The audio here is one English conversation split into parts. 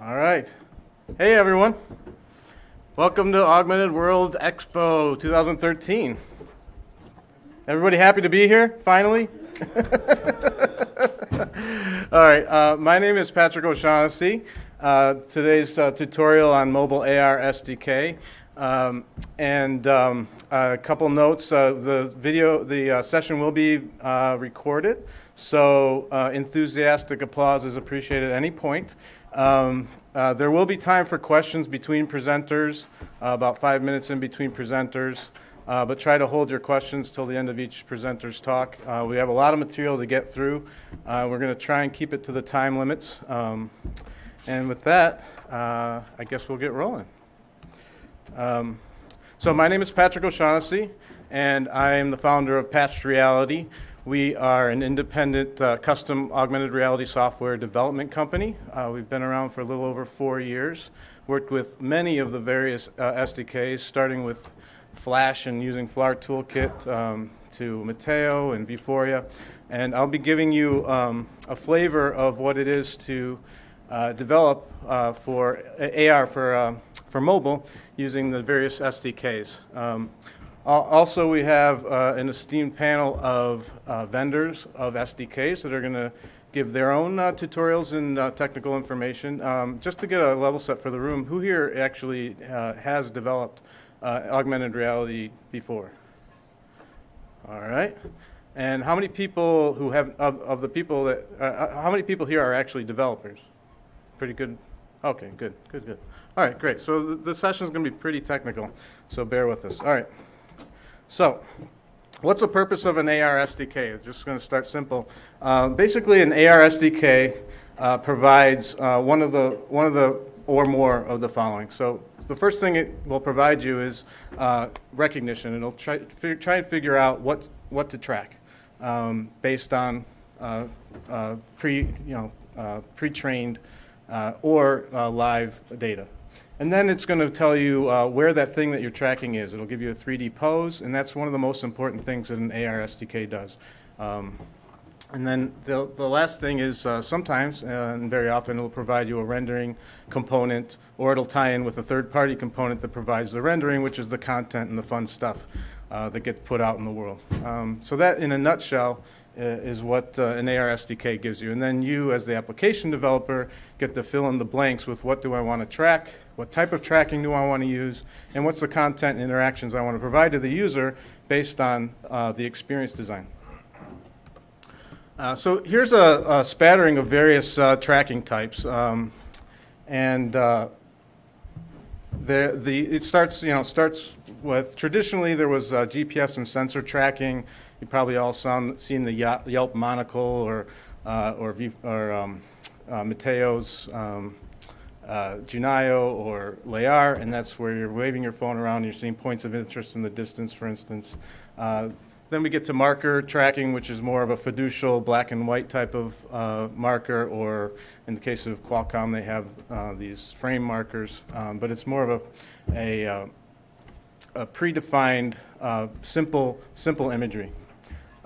All right. Hey, everyone. Welcome to Augmented World Expo 2013. Everybody happy to be here, finally? All right. Uh, my name is Patrick O'Shaughnessy. Uh, today's uh, tutorial on mobile AR SDK. Um, and um, a couple notes. Uh, the video, the uh, session will be uh, recorded, so enthusiastic applause is appreciated at any point. Um, uh, there will be time for questions between presenters, uh, about five minutes in between presenters, uh, but try to hold your questions till the end of each presenter's talk. we have a lot of material to get through. we're going to try and keep it to the time limits. Um, and with that, I guess we'll get rolling. Um, so my name is Patrick O'Shaughnessy, and I am the founder of Patched Reality. We are an independent uh, custom augmented reality software development company. Uh, we've been around for a little over four years, worked with many of the various uh, SDKs, starting with Flash and using FLAR Toolkit um, to Metaio and Vuforia. And I'll be giving you um, a flavor of what it is to uh, develop uh, for AR for, uh, for mobile using the various SDKs. Um, also, we have uh, an esteemed panel of uh, vendors of SDKs that are going to give their own uh, tutorials and uh, technical information. Um, just to get a level set for the room, who here actually uh, has developed uh, augmented reality before? All right. And how many people who have, of, of the people that, how many people here are actually developers? Pretty good. Okay, good, good, good. All right, great. So the, the session is going to be pretty technical, so bear with us. All right. So, what's the purpose of an AR SDK? I'm just going to start simple. Uh, basically, an AR SDK uh, provides uh, one of the one of the or more of the following. So, the first thing it will provide you is uh, recognition. It'll try, try and figure out what what to track um, based on uh, uh, pre you know pre-trained or live data. And then it's going to tell you uh, where that thing that you're tracking is. It'll give you a 3D pose, and that's one of the most important things that an AR SDK does. Um, and then the, the last thing is uh, sometimes, uh, and very often, it'll provide you a rendering component, or it'll tie in with a third-party component that provides the rendering, which is the content and the fun stuff uh, that gets put out in the world. Um, so that, in a nutshell, is what uh, an AR SDK gives you. And then you, as the application developer, get to fill in the blanks with what do I want to track, what type of tracking do I want to use, and what's the content and interactions I want to provide to the user based on uh, the experience design. Uh, so here's a, a, spattering of various uh, tracking types. Um, and uh, the, the, it starts, you know, starts with traditionally there was GPS and sensor tracking you probably all saw, seen the Yelp monocle or, uh, or, or um, uh, Metaio's um, uh, or Layar, and that's where you're waving your phone around and you're seeing points of interest in the distance, for instance. Uh, then we get to marker tracking, which is more of a fiducial black and white type of uh, marker, or in the case of Qualcomm, they have uh, these frame markers, um, but it's more of a, a, a predefined, simple, simple imagery.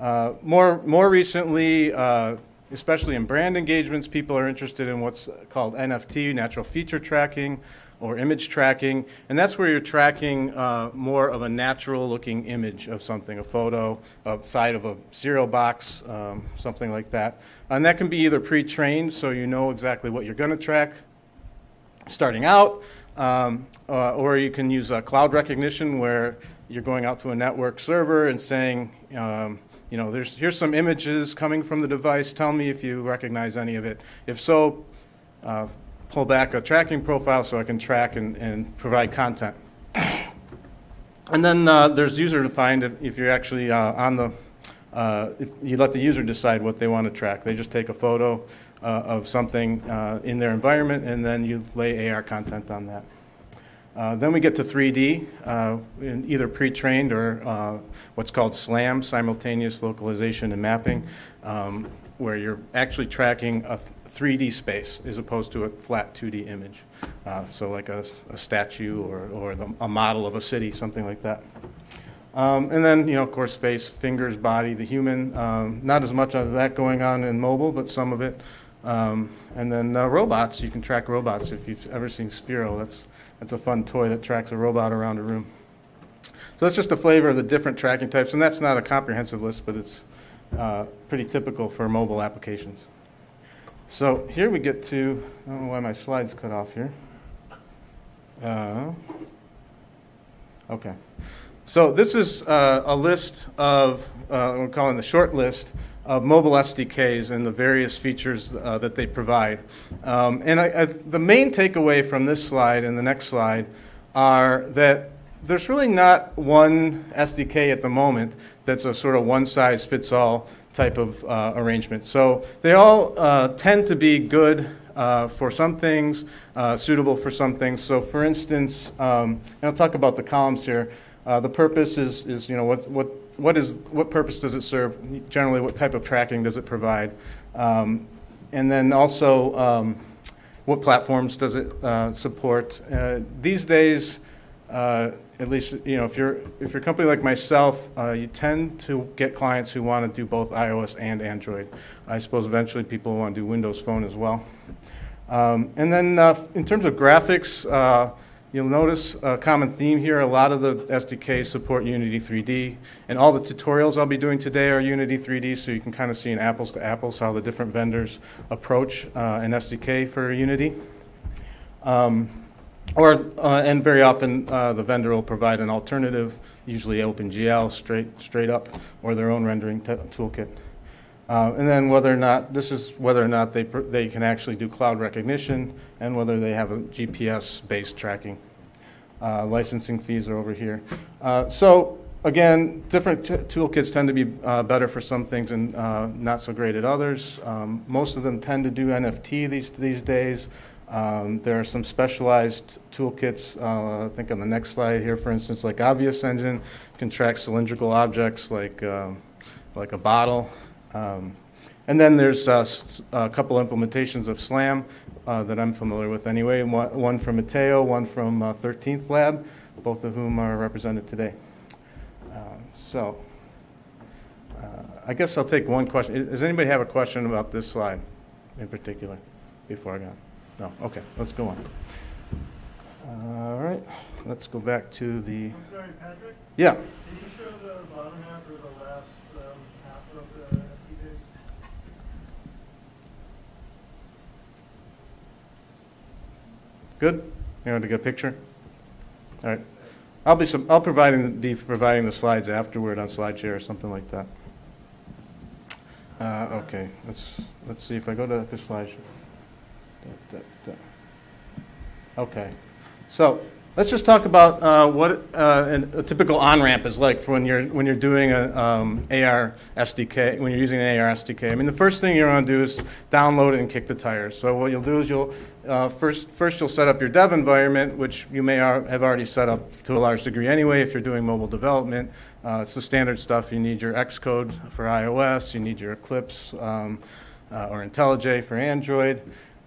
Uh, more, more recently, uh, especially in brand engagements, people are interested in what's called NFT, natural feature tracking, or image tracking, and that's where you're tracking uh, more of a natural looking image of something, a photo, a side of a cereal box, um, something like that. And that can be either pre-trained, so you know exactly what you're going to track starting out, um, uh, or you can use cloud recognition where you're going out to a network server and saying, um, you know, there's, here's some images coming from the device. Tell me if you recognize any of it. If so, uh, pull back a tracking profile so I can track and, and provide content. and then uh, there's user defined if, if you're actually uh, on the, uh, if you let the user decide what they want to track. They just take a photo uh, of something uh, in their environment and then you lay AR content on that. Uh, then we get to 3D, uh, either pre-trained or uh, what's called SLAM, simultaneous localization and mapping, um, where you're actually tracking a 3D space as opposed to a flat 2D image. Uh, so like a, a statue or, or the, a model of a city, something like that. Um, and then, you know, of course, face, fingers, body, the human. Um, not as much of that going on in mobile, but some of it. Um, and then uh, robots, you can track robots. If you've ever seen Sphero, that's, that's a fun toy that tracks a robot around a room. So that's just a flavor of the different tracking types, and that's not a comprehensive list, but it's uh, pretty typical for mobile applications. So here we get to, I don't know why my slides cut off here. Uh, okay. So this is uh, a list of, uh, we're calling the short list of mobile SDKs and the various features uh, that they provide. Um, and I, I, the main takeaway from this slide and the next slide are that there's really not one SDK at the moment that's a sort of one size fits all type of uh, arrangement. So they all uh, tend to be good uh, for some things, uh, suitable for some things. So for instance, um, and I'll talk about the columns here. Uh, the purpose is, is you know, what, what, what, is, what purpose does it serve? Generally, what type of tracking does it provide? Um, and then also, um, what platforms does it uh, support? Uh, these days, uh, at least, you know, if you're, if you're a company like myself, uh, you tend to get clients who want to do both iOS and Android. I suppose eventually people want to do Windows Phone as well. Um, and then uh, in terms of graphics, You'll notice a common theme here. A lot of the SDKs support Unity 3D, and all the tutorials I'll be doing today are Unity 3D, so you can kind of see an apples to apples how the different vendors approach uh, an SDK for Unity. Um, or, uh, and very often uh, the vendor will provide an alternative, usually OpenGL straight, straight up, or their own rendering toolkit. Uh, and then whether or not, this is whether or not they, they can actually do cloud recognition and whether they have a GPS-based tracking. Uh, licensing fees are over here. Uh, so again, different toolkits tend to be uh, better for some things and uh, not so great at others. Um, most of them tend to do NFT these, these days. Um, there are some specialized toolkits, uh, I think on the next slide here, for instance, like Obvious Engine can track cylindrical objects like, um, like a bottle. Um, and then there's uh, a couple implementations of SLAM uh, that I'm familiar with anyway, one, one from Metaio, one from uh, 13th Lab, both of whom are represented today. Uh, so uh, I guess I'll take one question. Does anybody have a question about this slide in particular before I go? No? Okay, let's go on. All right, let's go back to the. I'm sorry, Patrick? Yeah. Can you show the bottom half or the last um, half of the SDKs? Good? You want to get a picture? All right. I'll be, some, I'll providing, be providing the slides afterward on SlideShare or something like that. Uh, okay, let's, let's see if I go to the SlideShare. Okay, so let's just talk about uh, what uh, an, a typical on-ramp is like for when you're, when you're doing a um, AR SDK, when you're using an AR SDK. I mean, the first thing you're going to do is download it and kick the tires. So what you'll do is you'll, uh, first, first you'll set up your dev environment, which you may have already set up to a large degree anyway if you're doing mobile development. Uh, it's the standard stuff. You need your Xcode for iOS, you need your Eclipse um, uh, or IntelliJ for Android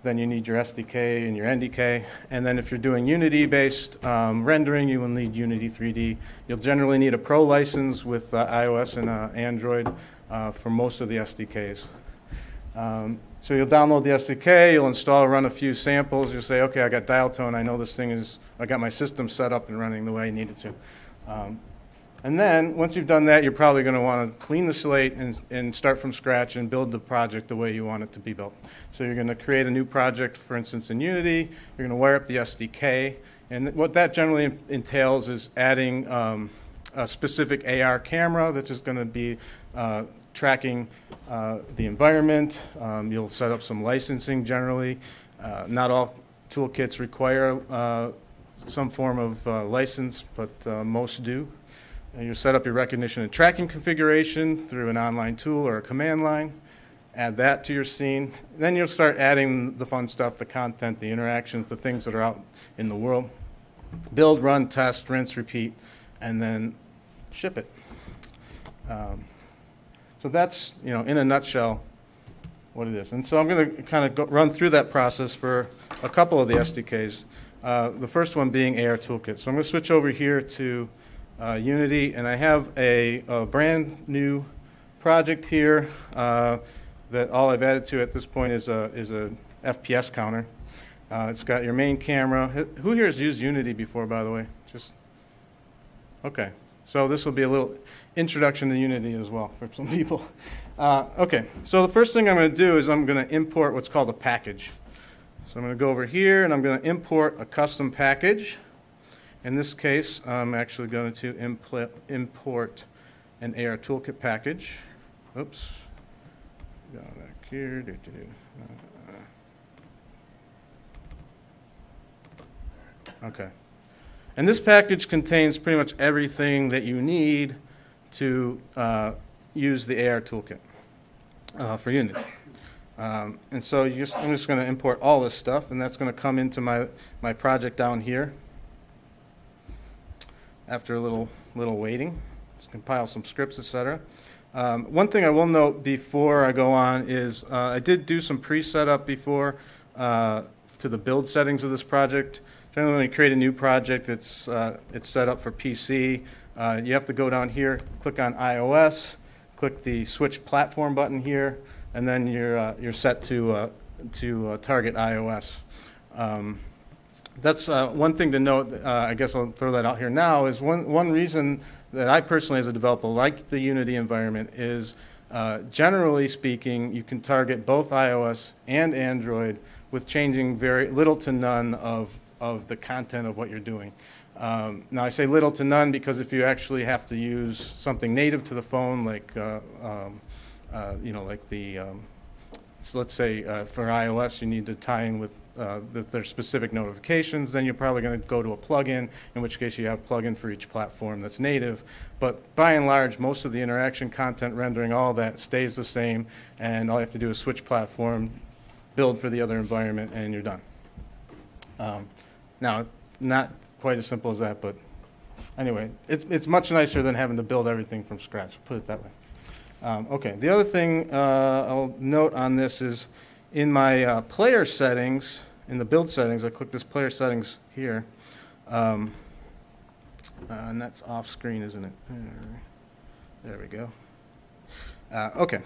then you need your SDK and your NDK. And then if you're doing Unity-based um, rendering, you will need Unity 3D. You'll generally need a Pro license with uh, iOS and uh, Android uh, for most of the SDKs. Um, so you'll download the SDK, you'll install, run a few samples. You'll say, okay, I got dial tone. I know this thing is, I got my system set up and running the way I need it to. Um, and then, once you've done that, you're probably going to want to clean the slate and, and start from scratch and build the project the way you want it to be built. So you're going to create a new project, for instance, in Unity. You're going to wire up the SDK. And what that generally entails is adding um, a specific AR camera that's just going to be uh, tracking uh, the environment. Um, you'll set up some licensing generally. Uh, not all toolkits require uh, some form of uh, license, but uh, most do. And you set up your recognition and tracking configuration through an online tool or a command line. Add that to your scene. Then you'll start adding the fun stuff, the content, the interactions, the things that are out in the world. Build, run, test, rinse, repeat, and then ship it. Um, so that's, you know, in a nutshell, what it is. And so I'm going to kind of run through that process for a couple of the SDKs. Uh, the first one being AR Toolkit. So I'm going to switch over here to uh, Unity, and I have a, a, brand new project here. Uh, that all I've added to at this point is a, is a FPS counter. Uh, It's got your main camera. Who- here has used Unity before, by the way? Just, okay. So this will be a little introduction to Unity as well for some people. Uh, Okay, so the first thing I'm going to do is I'm going to import what's called a package. So I'm going to go over here and I'm going to import a custom package. In this case, I'm actually going to import an AR Toolkit package. Oops. Go back here. Do, do, do. Uh, Okay. And this package contains pretty much everything that you need to uh, use the AR Toolkit uh, for Unity. Um, and so just, I'm just going to import all this stuff, and that's going to come into my, my project down here after a little, little waiting. Let's compile some scripts, etc. Um, one thing I will note before I go on is uh, I did do some pre-setup before uh, to the build settings of this project. Generally, when you create a new project, it's, uh, it's set up for PC. Uh, you have to go down here, click on iOS, click the switch platform button here, and then you're, uh, you're set to, uh, to target iOS. Um, that's uh, one thing to note. Uh, I guess I'll throw that out here now. Is one one reason that I personally, as a developer, like the Unity environment is, uh, generally speaking, you can target both iOS and Android with changing very little to none of of the content of what you're doing. Um, now, I say little to none because if you actually have to use something native to the phone, like uh, um, uh, you know, like the um, so let's say uh, for iOS, you need to tie in with uh, the, their specific notifications, then you're probably going to go to a plugin, in which case you have a plugin for each platform that's native. But by and large, most of the interaction, content rendering, all that stays the same, and all you have to do is switch platform, build for the other environment, and you're done. Um, now, not quite as simple as that, but anyway, it's, it's much nicer than having to build everything from scratch, put it that way. Um, okay, the other thing uh, I'll note on this is in my uh, player settings, in the build settings, I click this player settings here. Um, uh, and that's off screen, isn't it? There we go. Uh, okay.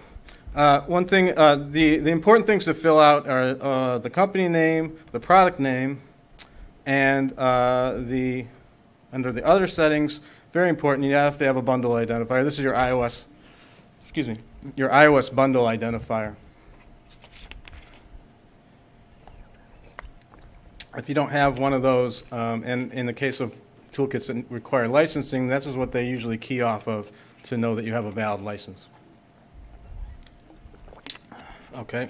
Uh, one thing, uh, the, the important things to fill out are uh, the company name, the product name, and the, under the other settings, very important, you have to have a bundle identifier. This is your iOS, excuse me, your iOS bundle identifier. If you don't have one of those, um, and in the case of toolkits that require licensing, this is what they usually key off of to know that you have a valid license. Okay.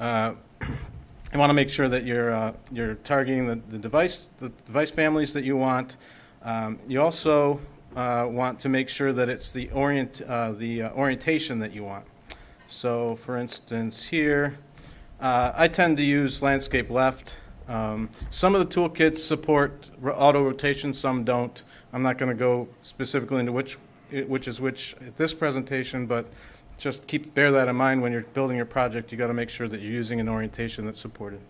Uh, you want to make sure that you're uh, you're targeting the, the device the device families that you want. Um, you also uh, want to make sure that it's the orient uh, the uh, orientation that you want. So, for instance, here uh, I tend to use landscape left. Um, some of the toolkits support auto rotation, some don't. I'm not going to go specifically into which which is which at this presentation, but just keep bear that in mind when you're building your project. You got to make sure that you're using an orientation that's supported.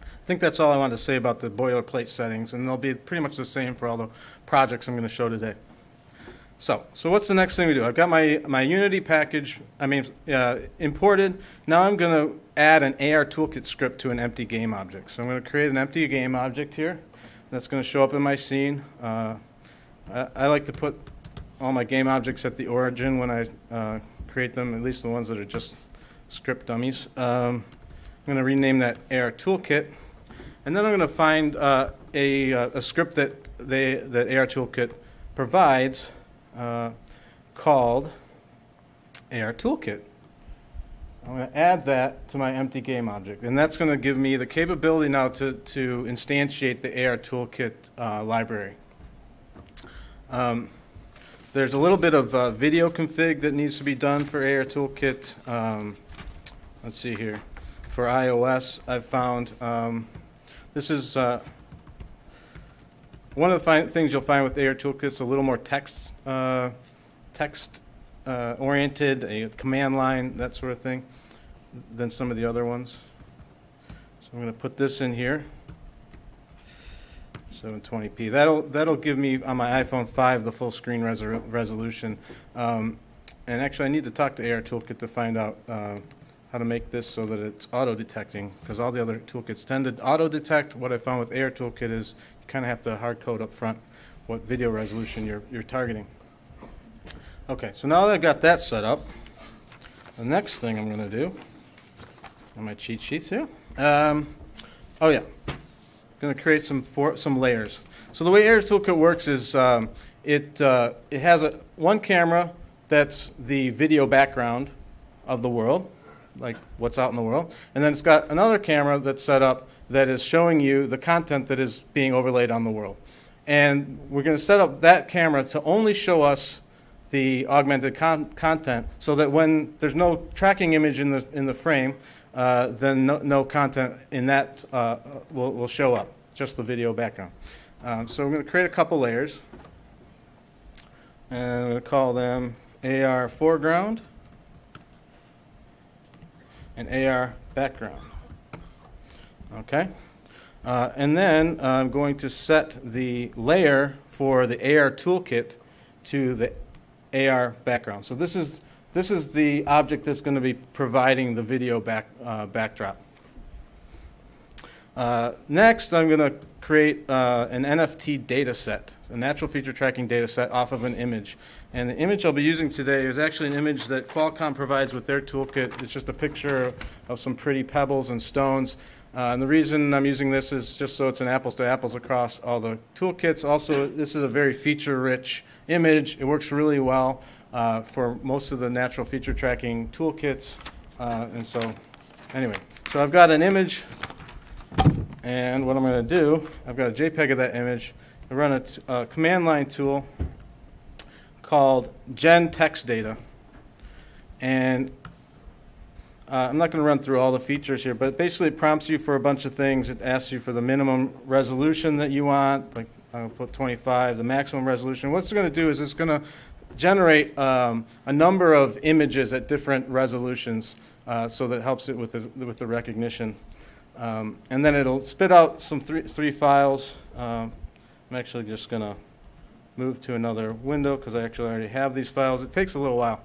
I think that's all I wanted to say about the boilerplate settings, and they'll be pretty much the same for all the projects I'm going to show today. So, so what's the next thing we do? I've got my, my Unity package, I mean, uh, imported. Now I'm going to add an AR Toolkit script to an empty game object. So I'm going to create an empty game object here. That's going to show up in my scene. Uh, I, I like to put all my game objects at the origin when I uh, create them, at least the ones that are just script dummies. Um, I'm going to rename that AR Toolkit. And then I'm going to find uh, a, uh, a script that, they, that AR Toolkit provides uh, called AR Toolkit. I'm going to add that to my empty game object. And that's going to give me the capability now to, to instantiate the AR Toolkit uh, library. Um, there's a little bit of uh, video config that needs to be done for AR Toolkit. Um, let's see here. For iOS, I've found um, this is uh, one of the things you'll find with AR Toolkit is a little more text, uh, text uh, oriented, a command line, that sort of thing, than some of the other ones. So I'm going to put this in here. 720p. That'll that'll give me on my iPhone 5 the full screen resolution. Um, and actually, I need to talk to AR Toolkit to find out uh, how to make this so that it's auto-detecting, because all the other toolkits tend to auto-detect. What I found with AR Toolkit is you kind of have to hard code up front what video resolution you're, you're targeting. Okay, so now that I've got that set up, the next thing I'm going to do, on my cheat sheets here, um, oh yeah, I'm going to create some for, some layers. So the way AR Toolkit works is um, it uh, it has a one camera that's the video background of the world, like what's out in the world, and then it's got another camera that's set up that is showing you the content that is being overlaid on the world. And we're going to set up that camera to only show us the augmented con- content so that when there's no tracking image in the, in the frame, uh, then no, no, content in that uh, will, will show up, just the video background. Um, so I'm going to create a couple layers. And I'm going to call them AR foreground and AR background. Okay? Uh, and then I'm going to set the layer for the AR toolkit to the AR background. So this is, this is the object that's going to be providing the video back, uh, backdrop. Uh, next, I'm going to create uh, an NFT data set, a natural feature tracking data set off of an image. And the image I'll be using today is actually an image that Qualcomm provides with their toolkit. It's just a picture of some pretty pebbles and stones. Uh, and the reason I'm using this is just so it's an apples to apples across all the toolkits. Also, this is a very feature rich image. It works really well uh, for most of the natural feature tracking toolkits. Uh, and so, anyway, so I've got an image and what I'm going to do, I've got a JPEG of that image. I run a command line tool called genTexData. And uh, I'm not going to run through all the features here, but basically it prompts you for a bunch of things. It asks you for the minimum resolution that you want, like I'll put 25, the maximum resolution. What's it going to do is it's going to generate um, a number of images at different resolutions uh, so that it helps it with the, with the recognition. Um, and then it'll spit out some three, three files. Um, I'm actually just going to move to another window because I actually already have these files. It takes a little while.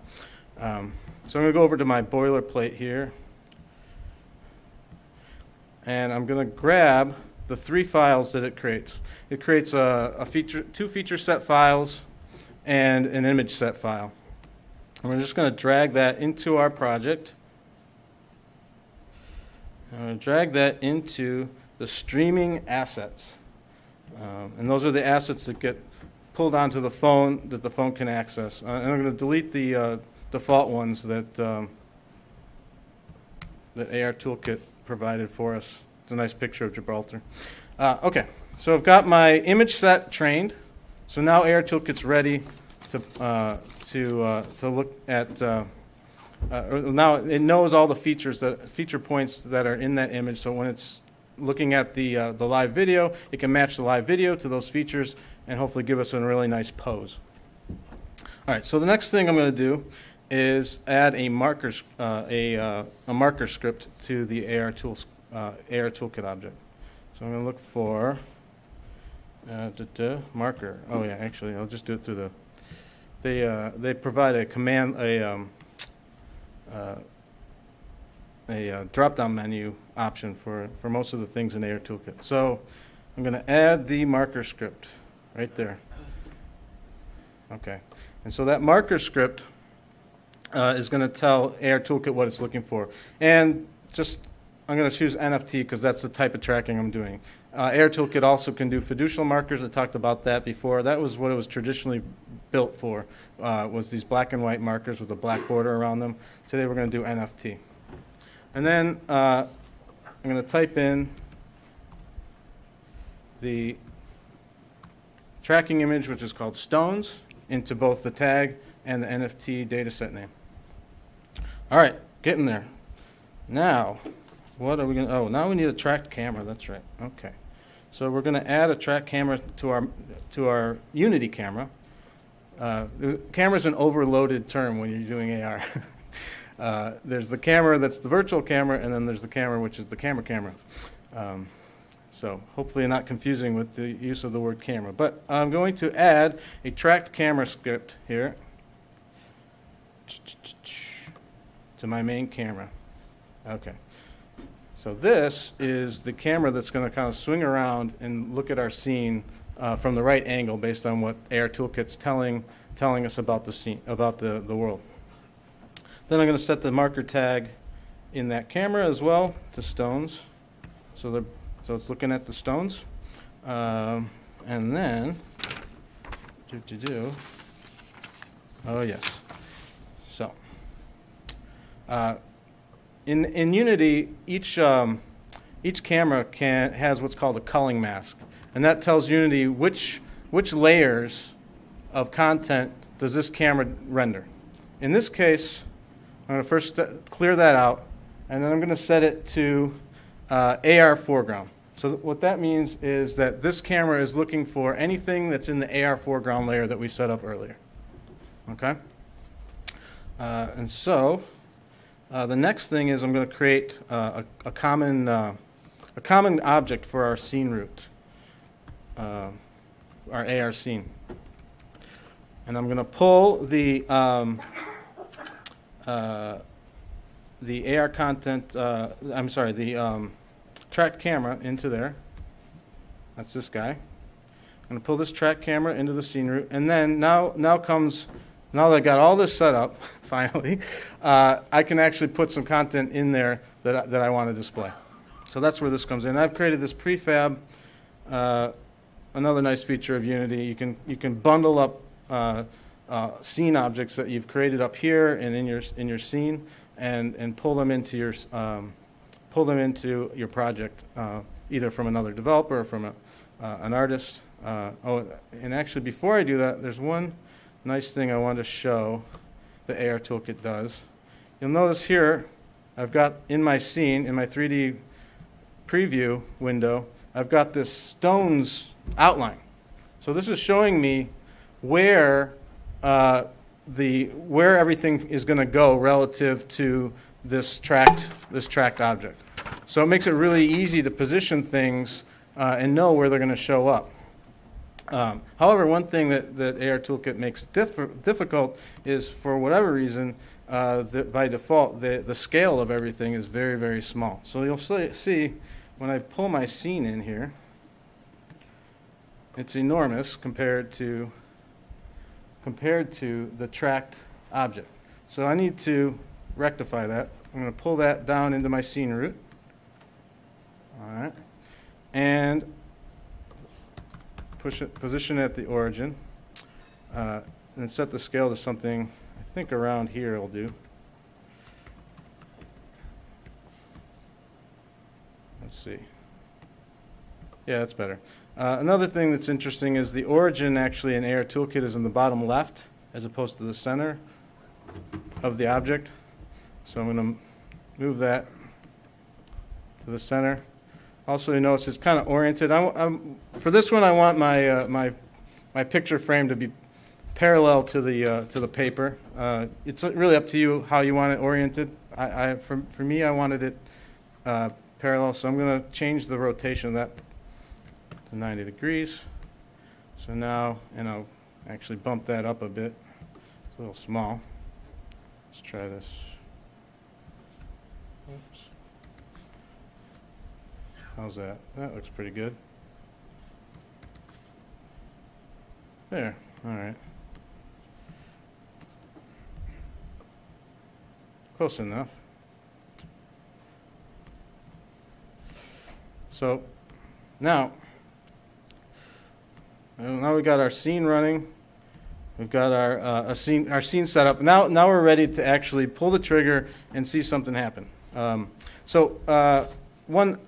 Um, so I'm going to go over to my boilerplate here. And I'm going to grab the three files that it creates. It creates a, a feature, two feature set files and an image set file. And we're just going to drag that into our project. I'm going to drag that into the streaming assets. Um, and those are the assets that get pulled onto the phone that the phone can access. Uh, and I'm going to delete the uh, default ones that, um, that AR Toolkit provided for us. It's a nice picture of Gibraltar. Uh, okay, so I've got my image set trained. So now AR Toolkit's ready to, uh, to, uh, to look at uh, uh, now it knows all the features that feature points that are in that image. So when it's looking at the uh, the live video, it can match the live video to those features and hopefully give us a really nice pose. All right. So the next thing I'm going to do is add a markers uh, a uh, a marker script to the AR tools uh, AR toolkit object. So I'm going to look for uh, da, marker. Oh yeah, actually, I'll just do it through the. They they provide a command a um, uh, a uh, drop-down menu option for, for most of the things in AR Toolkit. So I'm going to add the marker script right there. Okay. And so that marker script uh, is going to tell AR Toolkit what it's looking for. And just, I'm going to choose NFT because that's the type of tracking I'm doing. Uh, AR Toolkit also can do fiducial markers. I talked about that before. That was what it was traditionally built for, uh, was these black and white markers with a black border around them. Today we're going to do NFT. And then uh, I'm going to type in the tracking image, which is called stones, into both the tag and the NFT dataset name. All right, getting there. Now, what are we going to, oh, now we need a tracked camera. That's right. Okay. So we're going to add a track camera to our, to our Unity camera. Uh, camera is an overloaded term when you're doing AR. uh, there's the camera that's the virtual camera, and then there's the camera which is the camera camera. Um, so hopefully not confusing with the use of the word camera. But I'm going to add a tracked camera script here to my main camera. Okay. So this is the camera that's going to kind of swing around and look at our scene uh, from the right angle based on what AR Toolkit's telling, telling us about the scene, about the, the world. Then I'm going to set the marker tag in that camera as well to stones. So, the, so it's looking at the stones. Um, and then, do, do, do. Oh, yes. So, uh, in, in Unity, each, um, each camera can, has what's called a culling mask. And that tells Unity which, which layers of content does this camera render. In this case, I'm going to first clear that out, and then I'm going to set it to uh, AR foreground. So th- what that means is that this camera is looking for anything that's in the AR foreground layer that we set up earlier. Okay? Uh, and so uh, the next thing is I'm going to create uh, a, a, common, uh, a common object for our scene root, uh, our AR scene. And I'm going to pull the, um, uh, the AR content, I'm sorry, the um, tracked camera into there. That's this guy. I'm going to pull this track camera into the scene root. And then now, now comes now that I've got all this set up, finally, uh, I can actually put some content in there that I, that I want to display. So that's where this comes in. I've created this prefab. Uh, another nice feature of Unity, you can you can bundle up uh, uh, scene objects that you've created up here and in your in your scene, and and pull them into your um, pull them into your project, uh, either from another developer or from a, uh, an artist. Oh, and actually, before I do that, there's one nice thing I want to show the AR Toolkit does. You'll notice here, I've got in my scene, in my 3D preview window, I've got this stones outline. So this is showing me where uh, the where everything is going to go relative to this tracked this tracked object. So it makes it really easy to position things uh, and know where they're going to show up. Um, however, one thing that, that AR Toolkit makes diff- difficult is, for whatever reason, uh, that by default, the, the scale of everything is very, very small. So you'll see when I pull my scene in here, it's enormous compared to compared to the tracked object. So I need to rectify that. I'm going to pull that down into my scene root. All right. And it, position it at the origin, uh, and set the scale to something, I think around here will do. Let's see. Yeah, that's better. Uh, another thing that's interesting is the origin actually in AR Toolkit is in the bottom left as opposed to the center of the object. So I'm going to move that to the center. Also, you notice it's kind of oriented. I, I'm, for this one, I want my, uh, my, my picture frame to be parallel to the, uh, to the paper. Uh, it's really up to you how you want it oriented. I, I, for, for me, I wanted it uh, parallel, so I'm going to change the rotation of that to 90 degrees. So now, and I'll actually bump that up a bit. It's a little small. Let's try this. Oops. How's that? That looks pretty good. There, all right. Close enough. So now, now we got our scene running. We've got our uh, scene our scene set up. Now now we're ready to actually pull the trigger and see something happen. Um, so uh, one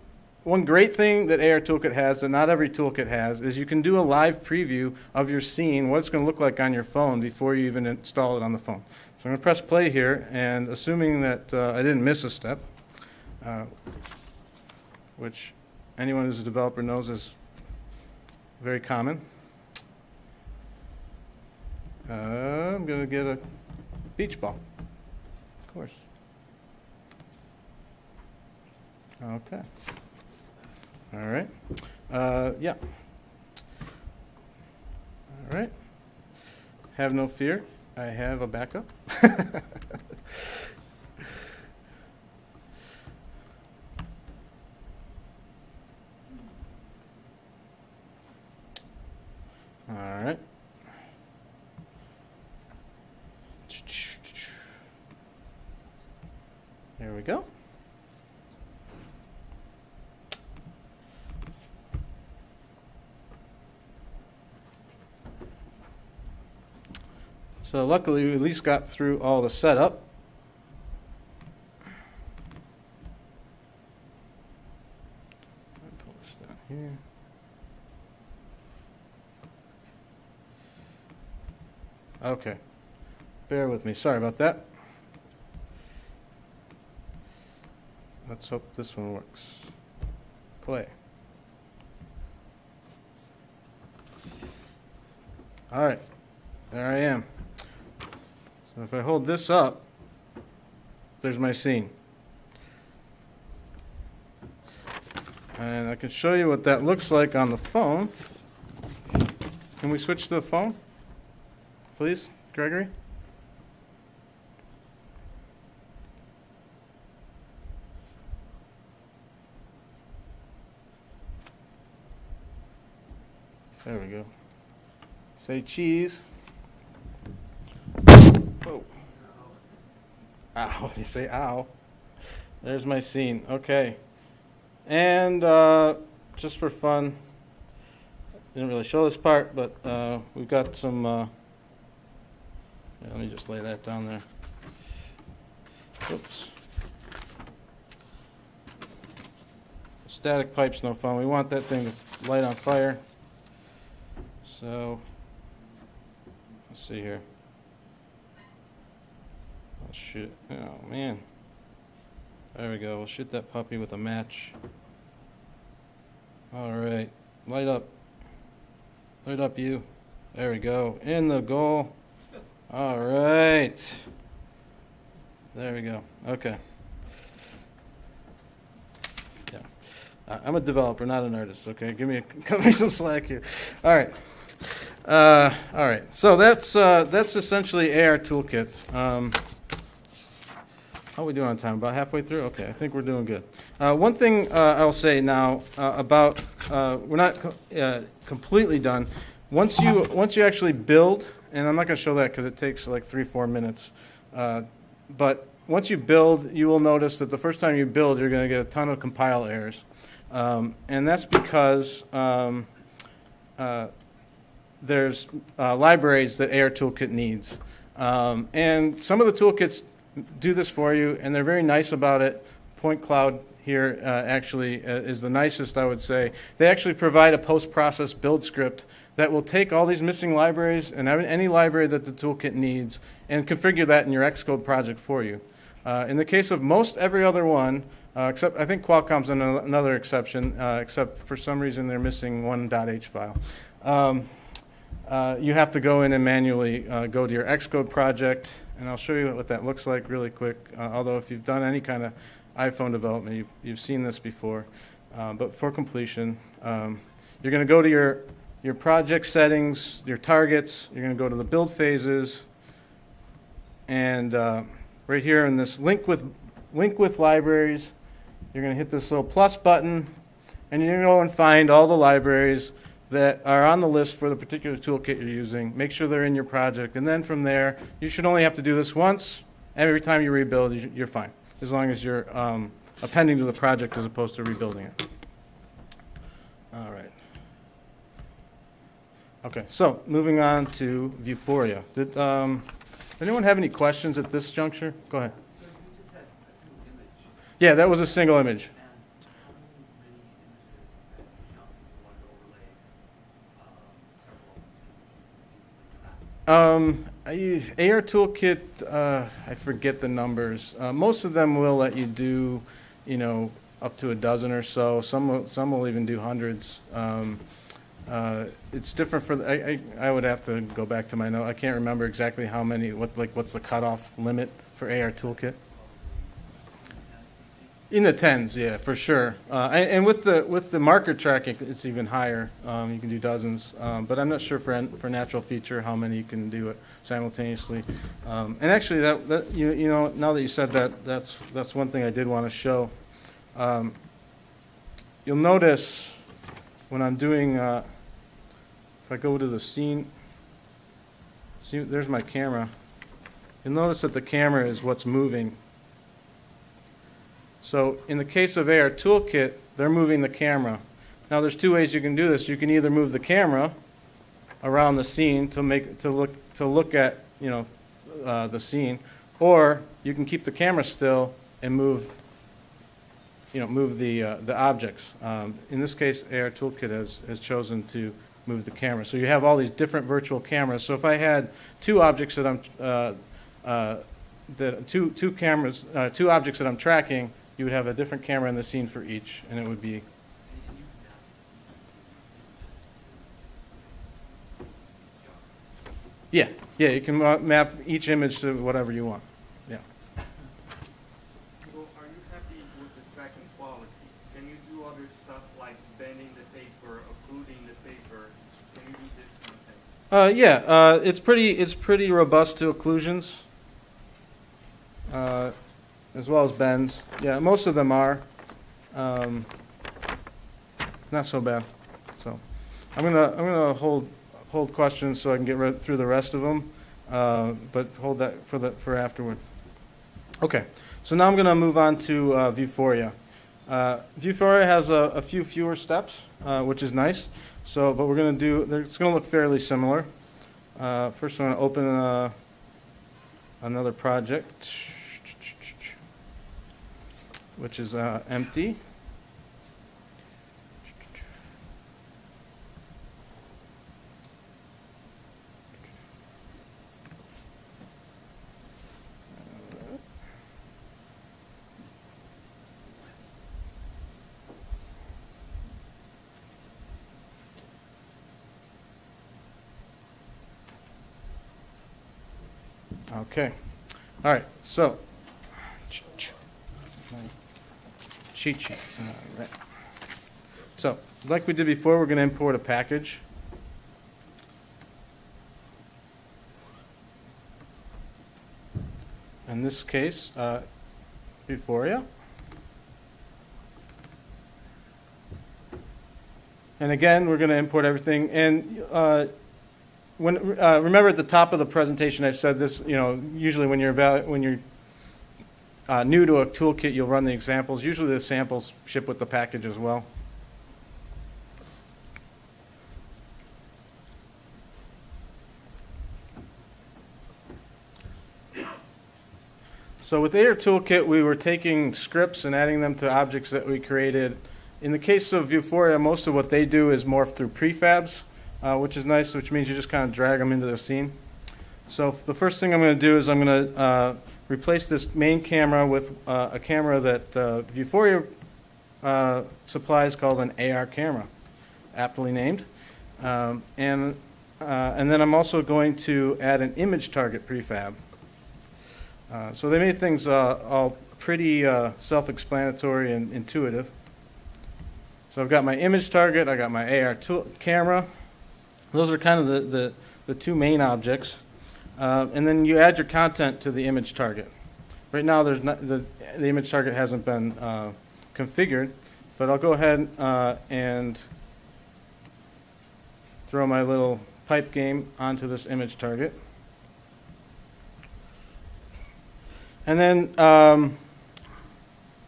one great thing that AR Toolkit has that not every toolkit has is you can do a live preview of your scene, what it's going to look like on your phone before you even install it on the phone. So I'm going to press play here, and assuming that uh, I didn't miss a step, uh, which anyone who's a developer knows is very common, uh, I'm going to get a beach ball, of course. Okay. All right. Uh, yeah. All right. Have no fear. I have a backup. All right. There we go. So luckily, we at least got through all the setup. Pull this down here. Okay. Bear with me. Sorry about that. Let's hope this one works. Play. All right. There I am. So if I hold this up, there's my scene. And I can show you what that looks like on the phone. Can we switch to the phone? Please, Gregory? There we go. Say cheese. Ow, they say ow. There's my scene. Okay. And uh, just for fun, didn't really show this part, but uh, we've got some. Uh, yeah, let me just lay that down there. Oops. Static pipe's no fun. We want that thing to light on fire. So, let's see here. I'll shoot. Oh, man. There we go. We'll shoot that puppy with a match. All right. Light up. Light up, you. There we go. In the goal. All right. There we go. Okay. Yeah. I'm a developer, not an artist, okay? Give me, a, cut me some slack here. All right. Uh, all right. So that's, uh, that's essentially AR Toolkit. Um, how are we doing on time? About halfway through? Okay, I think we're doing good. Uh, one thing uh, I'll say now uh, about uh, we're not co- uh, completely done. Once you once you actually build, and I'm not going to show that because it takes like three four minutes. Uh, but once you build, you will notice that the first time you build, you're going to get a ton of compile errors, um, and that's because um, there's libraries that AR Toolkit needs. Um, and some of the toolkits do this for you, and they're very nice about it. Point Cloud here uh, actually uh, is the nicest, I would say. They actually provide a post-process build script that will take all these missing libraries and any library that the toolkit needs and configure that in your Xcode project for you. Uh, in the case of most every other one, uh, except I think Qualcomm's an- another exception, uh, except for some reason they're missing one .h file. Um, uh, you have to go in and manually uh, go to your Xcode project, and I'll show you what that looks like really quick. Uh, although if you've done any kind of iPhone development, you've, you've seen this before. Uh, but for completion, um, you're going to go to your your project settings, your targets. You're going to go to the build phases, and uh, right here in this link with link with libraries, you're going to hit this little plus button, and you're going to go and find all the libraries that are on the list for the particular toolkit you're using. Make sure they're in your project, and then from there, you should only have to do this once. Every time you rebuild, you- you're fine, as long as you're um, appending to the project as opposed to rebuilding it. All right. Okay, so moving on to Vuforia. Did um, anyone have any questions at this juncture? Go ahead. So you just had a single image, Yeah, that was a single image. and how many images that you jump if you wanted to overlay um, several images you can see the track? Um, I AR Toolkit, uh, I forget the numbers. Uh, most of them will let you do, you know, up to a dozen or so. Some will, some will even do hundreds. Um, uh, it's different for, the, I, I, I would have to go back to my note. I can't remember exactly how many, what, like, what's the cutoff limit for AR Toolkit? In the tens, yeah, for sure. Uh, and, and with the with the marker tracking, it's even higher. Um, you can do dozens, um, but I'm not sure for for natural feature how many you can do it simultaneously. Um, and actually, that, that you you know now that you said that, that's that's one thing I did want to show. Um, you'll notice when I'm doing, uh, if I go to the scene, see there's my camera. You'll notice that the camera is what's moving So in the case of AR Toolkit, they're moving the camera. Now, there's two ways you can do this. You can either move the camera around the scene to make, to look, to look at, you know, uh, the scene, or you can keep the camera still and move, you know, move the, uh, the objects. Um, In this case, AR Toolkit has, has chosen to move the camera. So you have all these different virtual cameras. So if I had two objects that I'm, uh, uh, that, two, two cameras, uh, two objects that I'm tracking, you would have a different camera in the scene for each, and it would be, And and you can now. yeah, yeah, you can map each image to whatever you want. Yeah. So are you happy with the tracking quality? Can you do other stuff like bending the paper, occluding the paper? Can you do this kind of thing? Uh, yeah, uh, it's pretty, it's pretty robust to occlusions, uh, as well as bends. Yeah, most of them are. Um, not so bad. So, I'm gonna, I'm gonna hold, hold questions so I can get through the rest of them, uh, but hold that for the, for afterward. Okay, so now I'm gonna move on to, uh, Vuforia. Uh, Vuforia has a, a few fewer steps, uh, which is nice. So, but we're gonna do, it's gonna look fairly similar. Uh, First, I'm gonna open uh, another project, which is uh, empty. Okay, all right, so. Cheat sheet, all right. So, like we did before, we're gonna import a package. In this case, uh, Vuforia. And again, we're gonna import everything, and, uh, when, uh, remember at the top of the presentation, I said this, you know, usually when you're evalu- when you're uh, new to a toolkit, you'll run the examples. Usually the samples ship with the package as well. So with AR Toolkit, we were taking scripts and adding them to objects that we created. In the case of Vuforia, most of what they do is morph through prefabs, uh, which is nice, which means you just kind of drag them into the scene. So the first thing I'm going to do is I'm going to uh, replace this main camera with uh, a camera that uh, Vuforia uh, supplies called an AR camera, aptly named. Um, and, uh, and then I'm also going to add an image target prefab. Uh, so they made things uh, all pretty self-explanatory and intuitive. So I've got my image target, I got my AR camera. Those are kind of the, the, the two main objects. Uh, and then you add your content to the image target. Right now, there's not, the, the image target hasn't been uh, configured, but I'll go ahead uh, and throw my little pipe game onto this image target. And then um,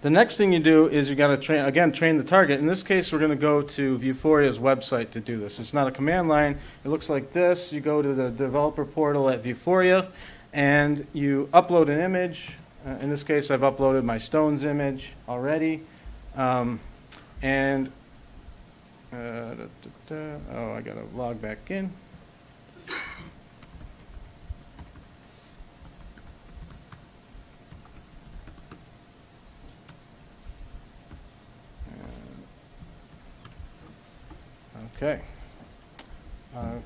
the next thing you do is you got to train again train the target. In this case, we're going to go to Vuforia's website to do this. It's not a command line. It looks like this. You go to the developer portal at Vuforia, and you upload an image. Uh, in this case, I've uploaded my stones image already, um, and uh, da, da, da. oh, I got to log back in. Okay.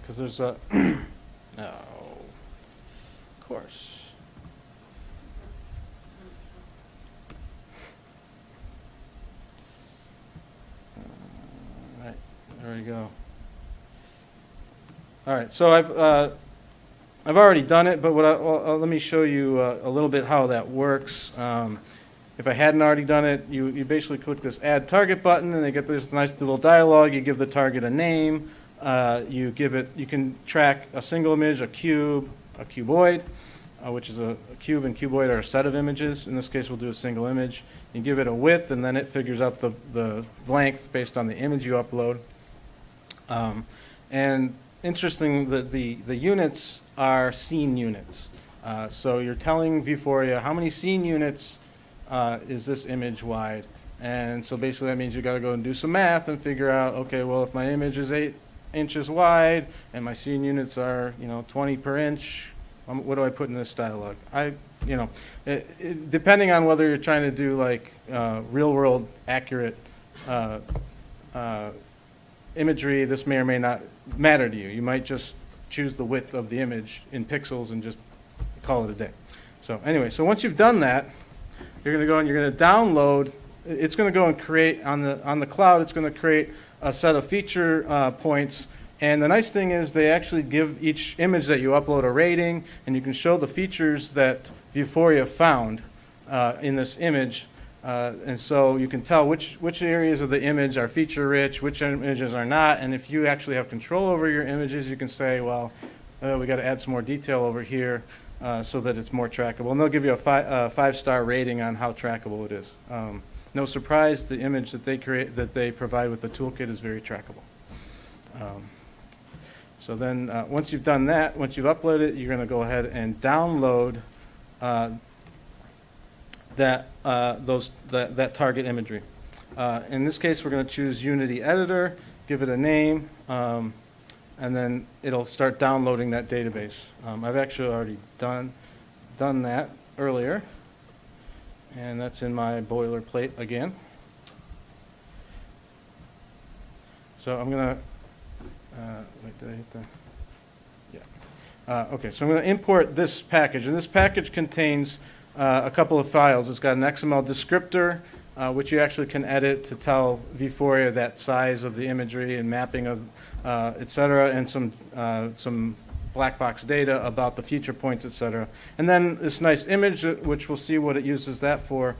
Because there's a, no, of course. Uh, Right, there we go. All right, so I've, uh, I've already done it, but what I, well, uh, let me show you uh, a little bit how that works. Um, if I hadn't already done it, you, you basically click this Add Target button, and they get this nice little dialog. You give the target a name. Uh, you give it. You can track a single image, a cube, a cuboid, uh, which is a a cube and cuboid are a set of images. In this case, we'll do a single image. You give it a width, and then it figures out the, the length based on the image you upload. Um, and interesting, the, the, the units are scene units. Uh, so you're telling Vuforia how many scene units uh, is this image wide. And so basically that means you got to go and do some math and figure out, okay, well, if my image is eight inches wide and my scene units are, you know, 20 per inch, um, what do I put in this dialog? I, you know, it, it, depending on whether you're trying to do like uh, real world accurate uh, uh, imagery, this may or may not matter to you. You might just choose the width of the image in pixels and just call it a day. So anyway, so once you've done that, you're going to go and you're going to download. It's going to go and create on the on the cloud. It's going to create a set of feature uh, points. And the nice thing is they actually give each image that you upload a rating, and you can show the features that Vuforia found uh, in this image. Uh, and so you can tell which, which areas of the image are feature rich, which images are not. And if you actually have control over your images, you can say, well, uh, we got to add some more detail over here uh, so that it's more trackable. And they'll give you a fi- uh, five-star rating on how trackable it is. Um, no surprise, the image that they create, that they provide with the toolkit is very trackable. Um, so then, uh, once you've done that, once you've uploaded it, you're going to go ahead and download uh, that uh, those that, that target imagery. Uh, in this case, we're going to choose Unity Editor, give it a name, um, and then it'll start downloading that database. Um, I've actually already done done that earlier, and that's in my boilerplate again. So I'm going to uh, wait, did I hit the? Yeah. Uh, okay, so I'm going to import this package, and this package contains uh, a couple of files. It's got an XML descriptor, uh, which you actually can edit to tell Vuforia that size of the imagery and mapping of, uh, et cetera, and some uh, some black box data about the future points, et cetera. And then this nice image, uh, which we'll see what it uses that for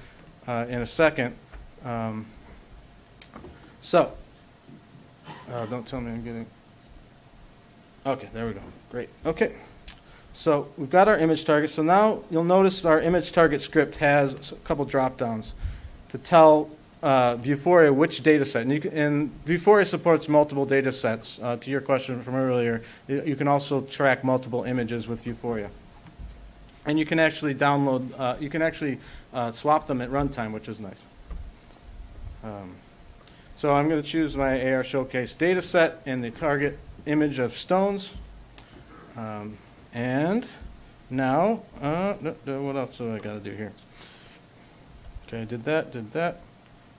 uh, in a second. Um, so, uh, don't tell me I'm getting. Okay, there we go. Great. Okay. So we've got our image target. So now you'll notice our image target script has a couple drop downs to tell uh, Vuforia which data set. And, you can, and Vuforia supports multiple data sets. Uh, to your question from earlier, you, can also track multiple images with Vuforia. And you can actually download, uh, you can actually uh, swap them at runtime, which is nice. Um, so I'm going to choose my AR Showcase data set and the target image of stones. Um, and now, uh, what else do I got to do here? Okay, did that, did that.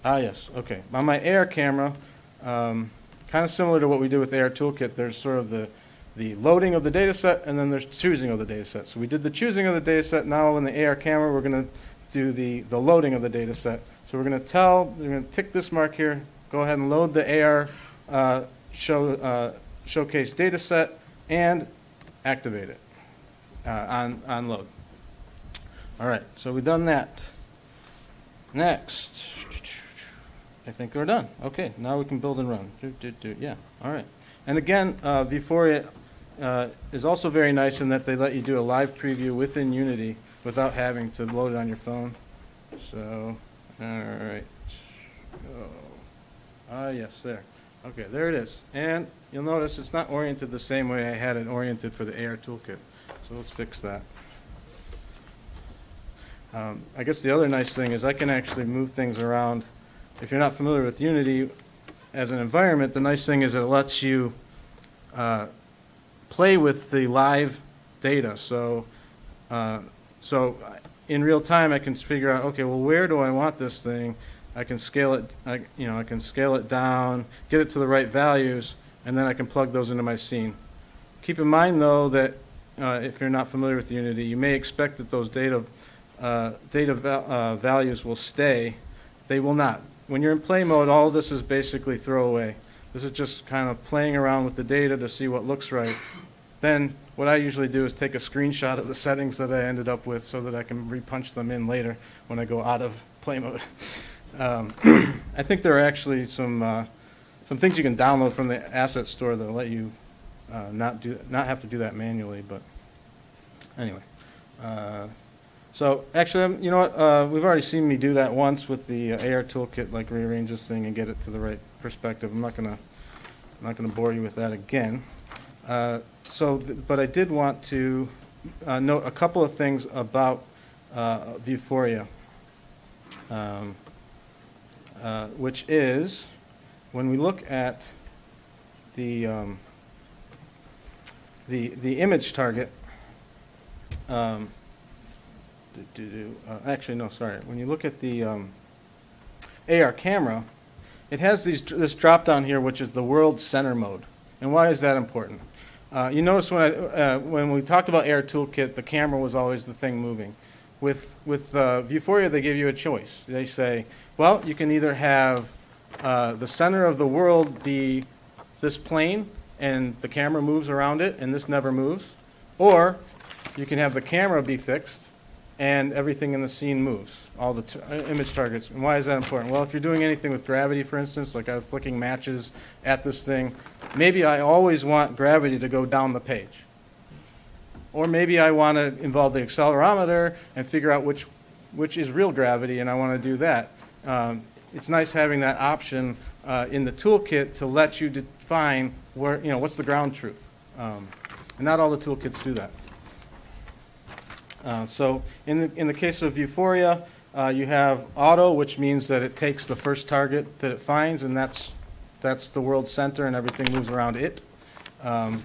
Ah, yes, okay. On my AR camera, um, kind of similar to what we did with AR Toolkit, there's sort of the, the loading of the data set and then there's choosing of the data set. So we did the choosing of the data set. Now in the AR camera, we're going to do the, the loading of the data set. So we're going to tell, we're going to tick this mark here, go ahead and load the AR uh, show, uh, showcase data set and activate it uh, on, on load. All right, so we've done that. Next, I think we're done. Okay, now we can build and run. Do, do, do. Yeah, all right. And again, uh, Vuforia uh, is also very nice in that they let you do a live preview within Unity without having to load it on your phone. So, all right. Oh. Ah, yes, there. Okay, there it is. And you'll notice it's not oriented the same way I had it oriented for the AR toolkit. So let's fix that. Um, I guess the other nice thing is I can actually move things around. If you're not familiar with Unity as an environment, the nice thing is it lets you uh, play with the live data. So, uh, so in real time, I can figure out, okay, well, where do I want this thing? I can scale it, I, you know, I can scale it down, get it to the right values, and then I can plug those into my scene. Keep in mind, though, that uh, if you're not familiar with Unity, you may expect that those data, uh, data val uh, values will stay. They will not. When you're in play mode, all this is basically throwaway. This is just kind of playing around with the data to see what looks right. Then what I usually do is take a screenshot of the settings that I ended up with so that I can repunch them in later when I go out of play mode. Um, I think there are actually some uh, some things you can download from the asset store that let you uh, not do not have to do that manually. But anyway, Uh, So, actually, um, you know what, uh, we've already seen me do that once with the uh, AR toolkit, like rearrange this thing and get it to the right perspective. I'm not gonna, I'm not gonna bore you with that again. Uh, So, but I did want to uh, note a couple of things about uh, Vuforia, um, uh, which is, when we look at the, um, the, the image target, um, uh, actually, no, sorry, when you look at the um, AR camera, it has these, this drop-down here, which is the world center mode. And why is that important? Uh, You notice when I, uh, when we talked about AR Toolkit, the camera was always the thing moving. With, with uh, Vuforia, they give you a choice. They say, well, you can either have uh, the center of the world be this plane, and the camera moves around it, and this never moves, or you can have the camera be fixed, and everything in the scene moves, all the uh, image targets. And why is that important? Well, if you're doing anything with gravity, for instance, like I'm flicking matches at this thing, maybe I always want gravity to go down the page. Or maybe I want to involve the accelerometer and figure out which, which is real gravity, and I want to do that. Um, It's nice having that option uh, in the toolkit to let you define where, you know, what's the ground truth. Um, And not all the toolkits do that. Uh, So in the, in the case of Vuforia, uh, you have auto, which means that it takes the first target that it finds, and that's, that's the world center, and everything moves around it. Um,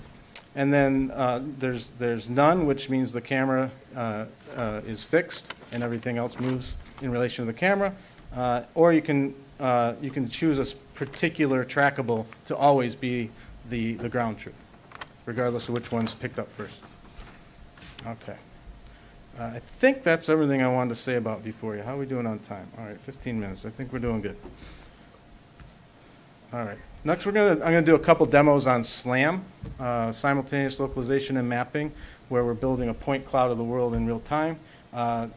And then uh, there's, there's none, which means the camera uh, uh, is fixed, and everything else moves in relation to the camera. Or you can, you can choose a particular trackable to always be the, the ground truth, regardless of which one's picked up first. Okay. Uh, I think that's everything I wanted to say about Vuforia. How are we doing on time? All right, 15 minutes. I think we're doing good. All right. Next, we're gonna, I'm gonna do a couple demos on SLAM, uh, simultaneous localization and mapping, where we're building a point cloud of the world in real time. Uh,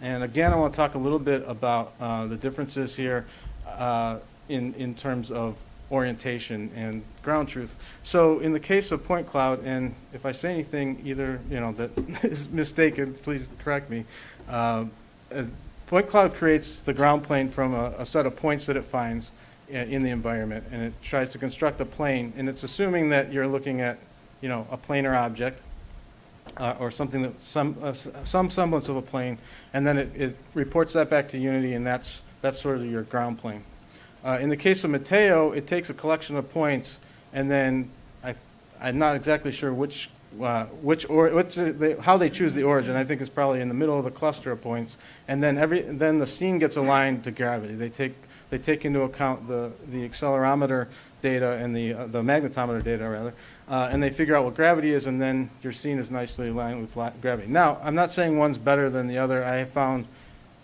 And again, I want to talk a little bit about uh, the differences here uh, in, in terms of orientation and ground truth. So in the case of point cloud, and if I say anything either, you know, that is mistaken, please correct me. Uh, uh, Point cloud creates the ground plane from a, a set of points that it finds in the environment, and it tries to construct a plane, and it's assuming that you're looking at, you know, a planar object, uh, or something that, some, uh, some semblance of a plane, and then it, it reports that back to Unity, and that's, that's sort of your ground plane. Uh, in the case of Metaio, it takes a collection of points, and then I, I'm not exactly sure which, uh, which or which they, how they choose the origin. I think it's probably in the middle of the cluster of points, and then every then the scene gets aligned to gravity. They take they take into account the the accelerometer data and the uh, the magnetometer data rather, uh, and they figure out what gravity is, and then your scene is nicely aligned with gravity. Now, I'm not saying one's better than the other. I found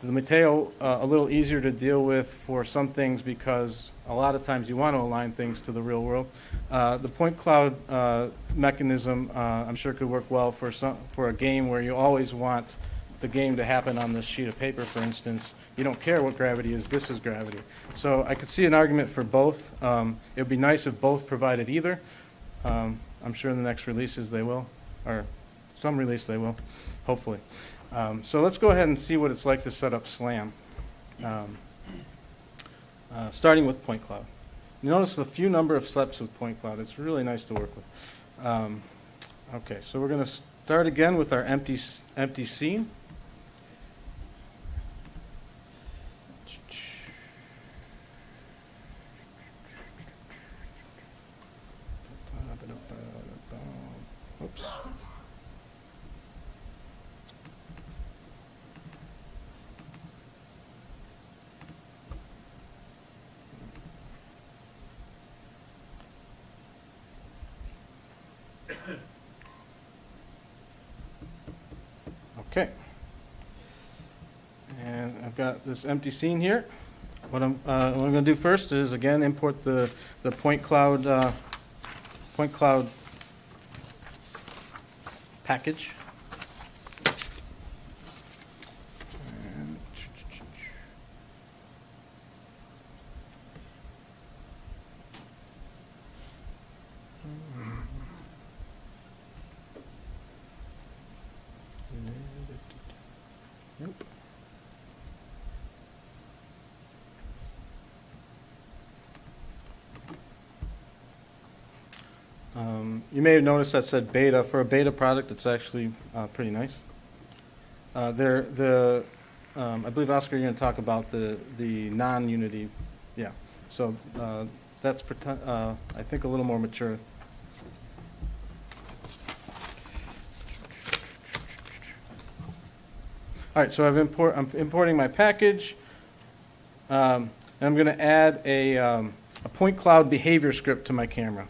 the Metaio uh, a little easier to deal with for some things because a lot of times you want to align things to the real world. Uh, the point cloud uh, mechanism, uh, I'm sure, could work well for some for a game where you always want the game to happen on this sheet of paper, for instance. You don't care what gravity is. This is gravity. So I could see an argument for both. Um, it would be nice if both provided either. Um, I'm sure in the next releases they will, or some release they will, hopefully. Um, So let's go ahead and see what it's like to set up SLAM, um, uh, starting with Point Cloud. You notice the few number of steps with Point Cloud. It's really nice to work with. Um, Okay, so we're going to start again with our empty, empty scene. Oops. Okay. And I've got this empty scene here. What I'm, uh, what I'm going to do first is, again, import the, the point cloud, uh, point cloud package. And- Um, You may have noticed that said beta. For a beta product, it's actually uh, pretty nice. Uh, There, the, um, I believe, Oscar, you're going to talk about the, the non-Unity, yeah. So uh, that's, uh, I think, a little more mature. All right, so I've import, I'm importing my package. Um, And I'm going to add a, um, a point cloud behavior script to my camera.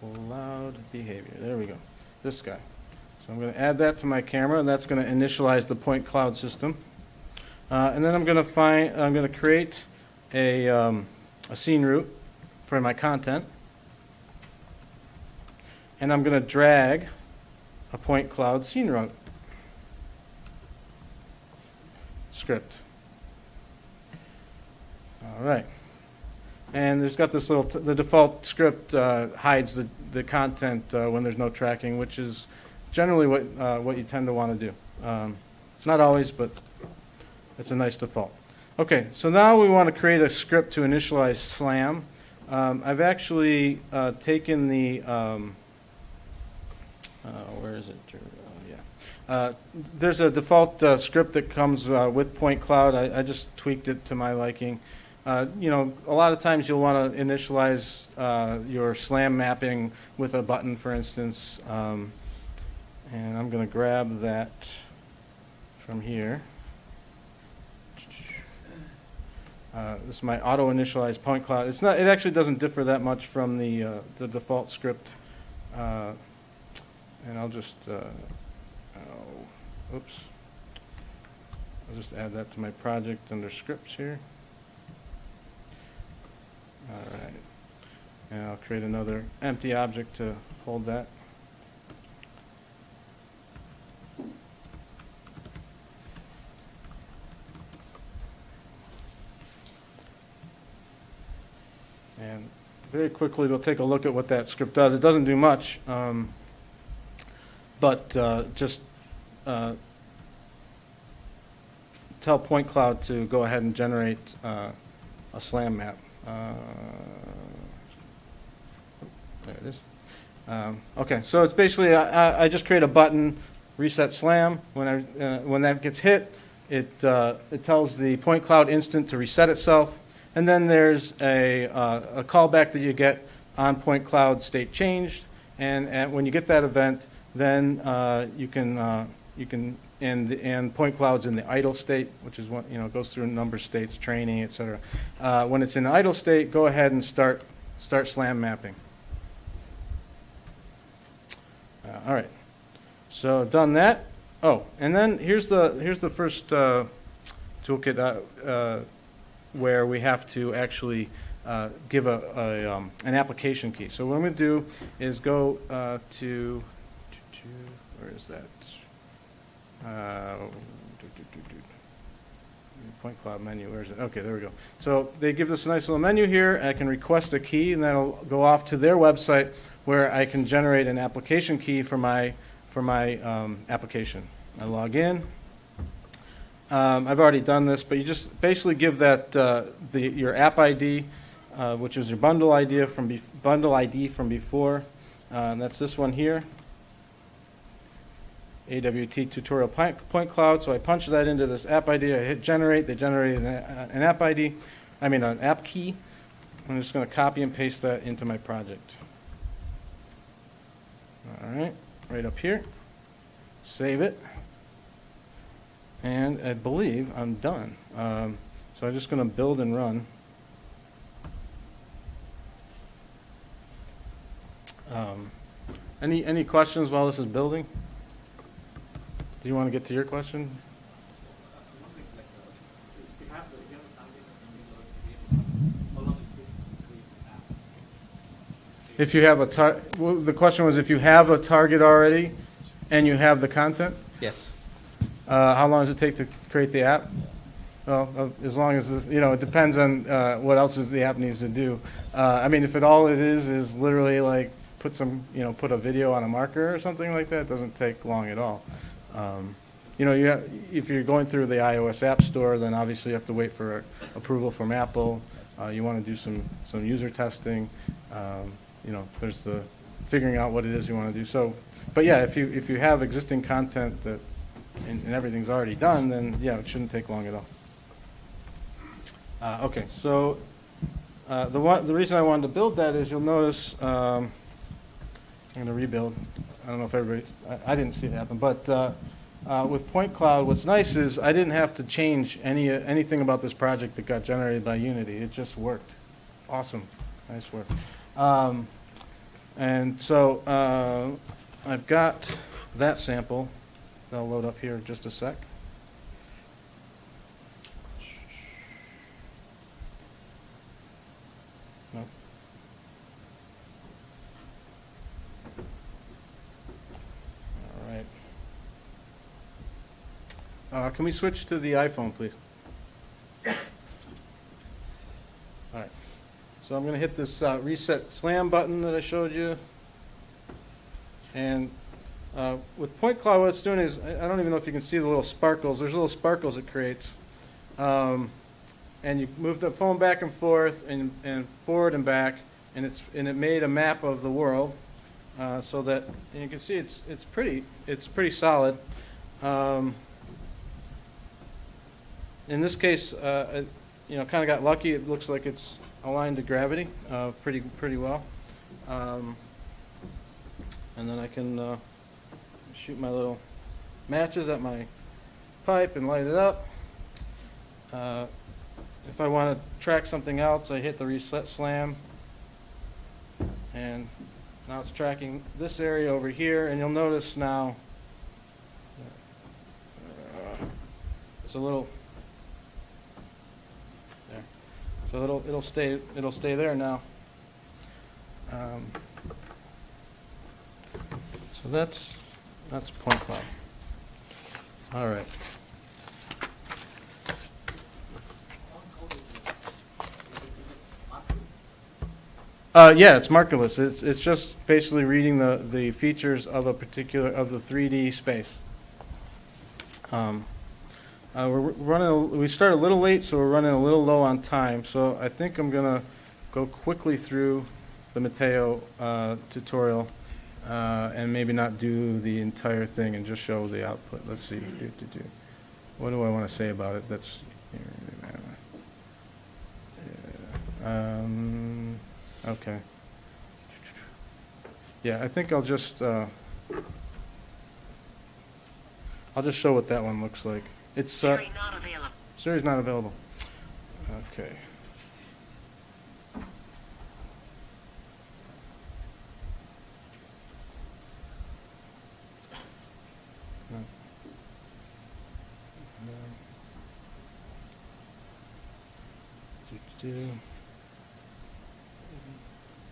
Cloud behavior, there we go, this guy. So I'm going to add that to my camera, and that's going to initialize the point cloud system. Uh, And then I'm going to find, I'm going to create a, um, a scene root for my content. And I'm going to drag a point cloud scene root script. All right. And there's got this little, the default script uh, hides the, the content uh, when there's no tracking, which is generally what, uh, what you tend to want to do. Um, It's not always, but it's a nice default. Okay, so now we want to create a script to initialize SLAM. Um, I've actually uh, taken the, um, uh, where is it? Yeah. Uh, There's a default uh, script that comes uh, with Point Cloud. I I just tweaked it to my liking. Uh, You know, a lot of times you'll want to initialize uh, your SLAM mapping with a button, for instance. Um, And I'm going to grab that from here. Uh, This is my auto-initialized point cloud. It's not, it actually doesn't differ that much from the, uh, the default script. Uh, And I'll just, uh, oh, oops. I'll just add that to my project under scripts here. All right. And I'll create another empty object to hold that. And very quickly, we'll take a look at what that script does. It doesn't do much, um, but uh, just uh, tell Point Cloud to go ahead and generate uh, a SLAM map. There it is. Um, Okay, so it's basically, I I- just create a button, reset SLAM. When I, uh, when that gets hit, it, uh, it tells the Point Cloud instant to reset itself. And then there's a, uh, a callback that you get on Point Cloud state changed. And, and when you get that event, then uh, you can, uh, you can, and, and Point Cloud's in the idle state, which is what, you know, goes through number states, training, et cetera. Uh, When it's in idle state, go ahead and start, start SLAM mapping. Uh, All right. So done that. Oh, and then here's the, here's the first uh, toolkit uh, uh, where we have to actually uh, give a, a, um, an application key. So what I'm going to do is go uh, to, where is that? Point cloud menu, where is it? Okay, there we go. So they give us a nice little menu here. I can request a key, and that'll go off to their website where I can generate an application key for my, for my um, application. I log in. Um, I've already done this, but you just basically give that, uh, the, your app ID, uh, which is your bundle idea from, bundle ID from before. Uh, that's this one here. AWT tutorial point, cloud. So I punch that into this app ID. I hit generate. They generate an, an app ID. I mean an app key. I'm just going to copy and paste that into my project. All right, right up here. Save it. And I believe I'm done. Um, so I'm just going to build and run. Um, any any questions while this is building? Do you want to get to your question? If you have a tar, well, the question was if you have a target already and you have the content, Yes. uh, how long does it take to create the app? Well, uh, as long as, this- you know, it depends on uh, what else is the app needs to do. Uh, I mean, if it, all it is, is literally like, put some, you know, put a video on a marker or something like that, it doesn't take long at all. Um, you know, you have, if you're going through the iOS App Store, then obviously you have to wait for approval from Apple. Uh, you want to do some, some user testing, um, you know, there's the figuring out what it is you want to do. So, but yeah, if you, if you have existing content that, and, and everything's already done, then yeah, it shouldn't take long at all. Uh, okay, so, uh, the one, the reason I wanted to build that is you'll notice, um, I'm gonna rebuild. I don't know if everybody, I, I didn't see it happen, but, uh, uh, with Point Cloud, what's nice is I didn't have to change any, anything about this project that got generated by Unity. It just worked. Awesome. Nice work. Um, and so, uh, I've got that sample. That'll load up here in just a sec. All right. Uh, Can we switch to the iPhone, please? All right. So I'm going to hit this uh, reset slam button that I showed you. And uh, with Point Cloud, what it's doing is, I I don't even know if you can see the little sparkles. There's little sparkles it creates. Um, And you move the phone back and forth and, and forward and back, and it's, and it made a map of the world. uh, So that, you can see it's, it's pretty, it's pretty solid. Um, in this case, uh, it, you know, kind of got lucky. It looks like it's aligned to gravity uh, pretty pretty well. Um, and then I can uh, shoot my little matches at my pipe and light it up. Uh, if I want to track something else, I hit the reset slam, and now it's tracking this area over here. And you'll notice now uh, it's a little there. So it'll, it'll stay, it'll stay there now. Um, So that's, that's Point Cloud. All right. Uh, yeah, it's markerless. It's, it's just basically reading the, the features of a particular, of the 3D space. Um, uh, we're running, we started a little late, so we're running a little low on time. So I think I'm gonna go quickly through the Metaio, uh, tutorial, uh, and maybe not do the entire thing and just show the output. Let's see. Do, do, do. What do I wanna say about it? That's, um, okay. Yeah, I think I'll just, uh, I'll just show what that one looks like. It's, uh, Siri not available. Siri's not available. Okay.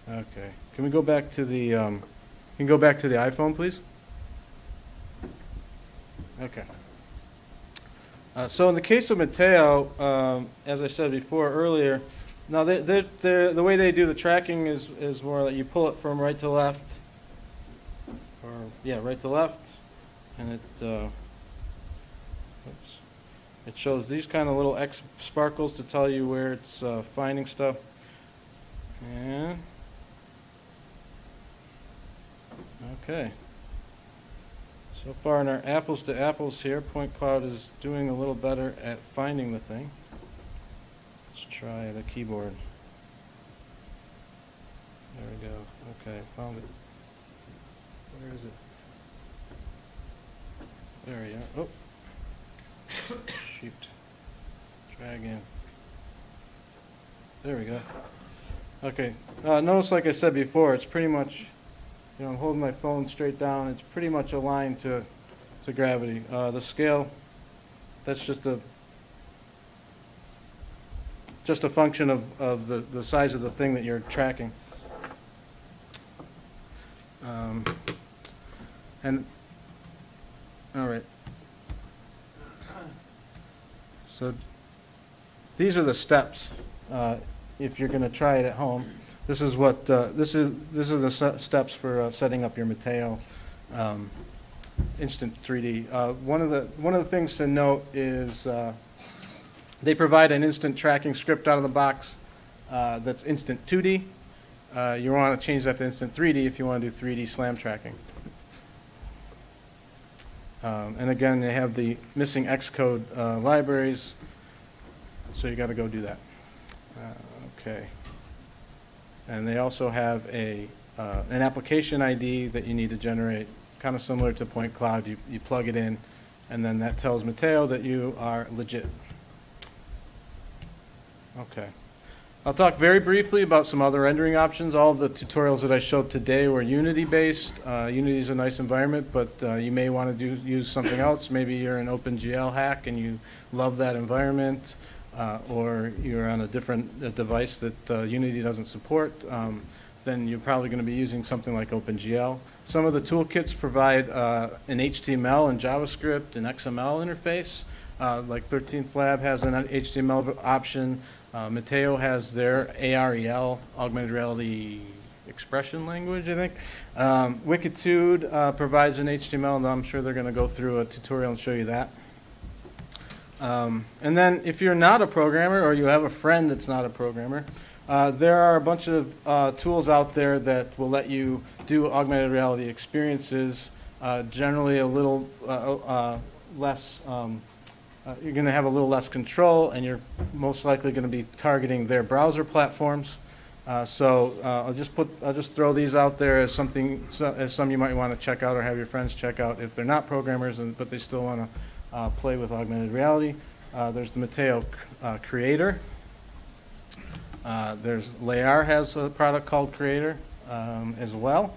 Okay, can we go back to the, um, can you go back to the iPhone, please? Okay. Uh, So in the case of Metaio, um, as I said before earlier, now, they- they're, they're, the way they do the tracking is, is more like you pull it from right to left, or, yeah, right to left, and it, uh, it shows these kind of little X sparkles to tell you where it's uh, finding stuff. And, okay. So far in our apples to apples here, Point Cloud is doing a little better at finding the thing. Let's try the keyboard. There we go. Okay, found it. Where is it? There we are. Oh. Shoot. Try again. There we go. Okay. Uh, notice, like I said before, it's pretty much you know, I'm holding my phone straight down, it's pretty much aligned to, to gravity. Uh, the scale, that's just a, just a function of, of the, the size of the thing that you're tracking. Um, and, all right. So, these are the steps, uh, if you're gonna try it at home. This is what, uh, this is, this is the steps for uh, setting up your Metaio um, instant 3D. Uh, one of the one of the things to note is uh, they provide an instant tracking script out of the box uh, that's instant 2D. Uh, you want to change that to instant 3D if you want to do 3D slam tracking. Um, and again, they have the missing Xcode libraries, so you got to go do that. Okay. And they also have a uh, an application ID that you need to generate, kind of similar to Point Cloud. You you plug it in, and then that tells Metaio that you are legit. Okay. I'll talk very briefly about some other rendering options. All of the tutorials that I showed today were Unity-based. Uh, Unity is a nice environment, but uh, you may want to do use something else. Maybe you're an OpenGL hack and you love that environment, uh, or you're on a different uh, device that uh, Unity doesn't support. Um, then you're probably going to be using something like OpenGL. Some of the toolkits provide uh, an HTML and JavaScript and XML interface. Uh, like 13th Lab has an HTML option. Uh, Metaio has their AREL, augmented reality expression language, I think. Um, Wikitude uh, provides an HTML, and I'm sure they're going to go through a tutorial and show you that. Um, and then if you're not a programmer or you have a friend that's not a programmer, uh, there are a bunch of uh, tools out there that will let you do augmented reality experiences, uh, generally a little uh, uh, less, um, uh, you're going to have a little less control, and you're most likely going to be targeting their browser platforms. Uh, so uh, I'll just put, I'll just throw these out there as something, so- as some you might want to check out or have your friends check out if they're not programmers, and, but they still want to uh, play with augmented reality. Uh, there's the Metaio uh, Creator. Uh, There's, Layar has a product called Creator um, as well.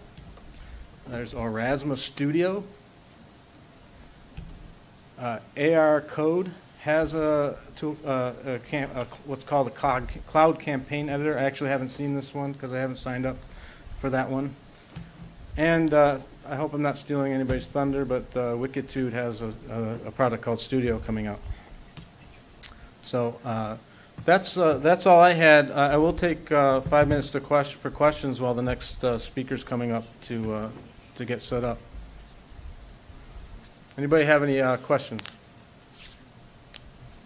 There's Aurasma Studio. Uh, AR Code has a, uh, a cam- a- what's called a cloud cloud campaign editor. I actually haven't seen this one because I haven't signed up for that one. And I hope I'm not stealing anybody's thunder, but uh, Wikitude has a, a, a product called Studio coming out. So uh, that's uh, that's all I had. Uh, I will take uh, five minutes to question for questions while the next uh, speaker's coming up to uh, to get set up. Anybody have any uh, questions?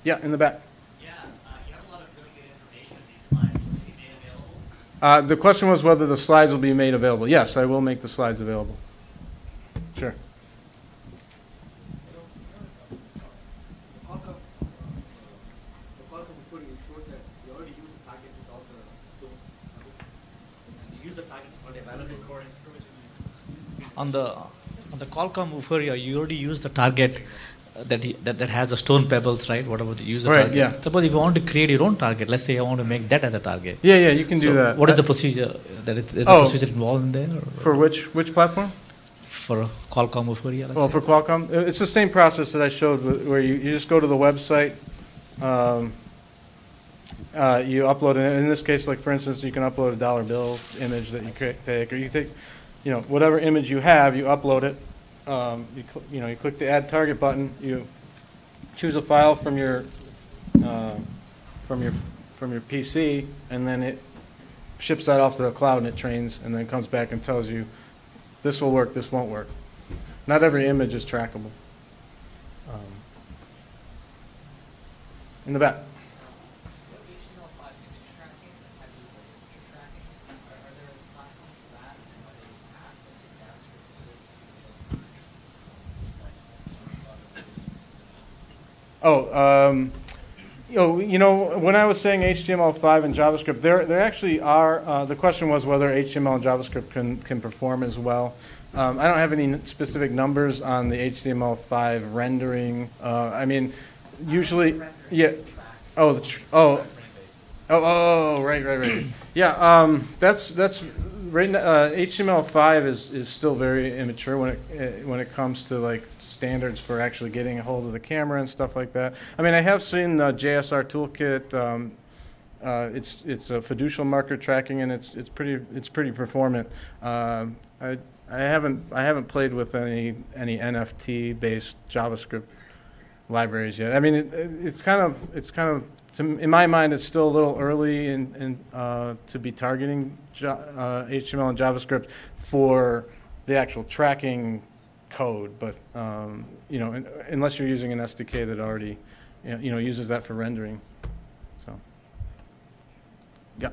Yeah, in the back. Yeah, uh, you have a lot of really good information these slides. Will be made available? Uh, the question was whether the slides will be made available. Yes, I will make the slides available. Sure. The Qualcomm, the Qualcomm reporting it showed that you already use the targets without the stone. And you use the targets for the available core On the on the Qualcomm Vuforia, you already use the target that, he, that that has the stone pebbles, right? Whatever the Right, target. yeah. Suppose if you want to create your own target, let's say I want to make that as a target. Yeah, yeah, you can do that. What is the procedure? That is, is Oh. the procedure involved in there? Or for which which platform? for Qualcomm Vuforia? Let's Well, say? for Qualcomm, it's the same process that I showed, where you, you just go to the website, um, uh, you upload, in this case, like for instance, you can upload a dollar bill image that you take, or you take, you know, whatever image you have, you upload it. Um, you, you know, you click the add target button, you choose a file from your, uh, from your, from your PC, and then it ships that off to the cloud and it trains, and then comes back and tells you, this will work, this won't work. Not every image is trackable. Um, In the back. What HTML5 image tracking, have you looked at picture tracking? Are, are there platforms for that? And are they past like the JavaScript for this? Oh, um, you know, you know, when I was saying HTML5 and JavaScript, there, there actually are, uh, the question was whether HTML and JavaScript can, can perform as well. Um, I don't have any specific numbers on the HTML5 rendering. Uh, I mean, usually, yeah, oh, the, tr- oh, Oh, oh, oh, right, right, right. Yeah, um, that's, that's, right, uh, HTML5 is, is still very immature when it, uh, when it comes to like standards for actually getting a hold of the camera and stuff like that. I mean, I have seen uh, JSARToolKit, um, uh, it's, it's a fiducial marker tracking and it's, it's pretty, it's pretty performant. Um, I, I haven't, I haven't played with any, any NFT-based JavaScript libraries yet. I mean, it, it's kind of, it's kind of, to, in my mind, it's still a little early in, in, uh, to be targeting Ja- uh, HTML and JavaScript for the actual tracking code, but, um, you know, un- unless you're using an SDK that already, you know, uses that for rendering, so. Yeah.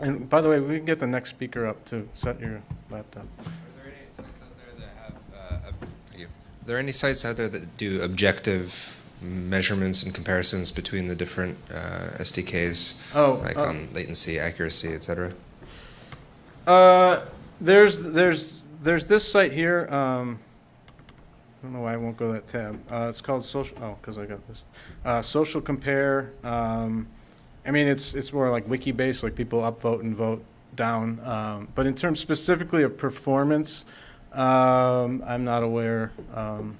And by the way, we can get the next speaker up to set your laptop. Are there any sites out there that have, you. Are there any sites out there that do objective measurements and comparisons between the different uh, SDKs, Oh, like uh, on latency, accuracy, et cetera? Uh, there's there's there's this site here. Um, I don't know why I won't go to that tab. Uh, it's called social. Oh, because I got this. Uh, social compare. Um, I mean, it's it's more like wiki based, like people upvote and vote down. Um, but in terms specifically of performance, um, I'm not aware um,